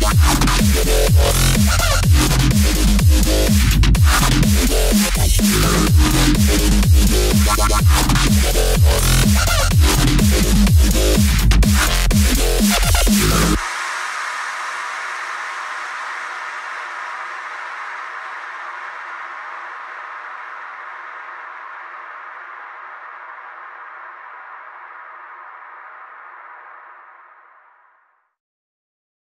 Yeah.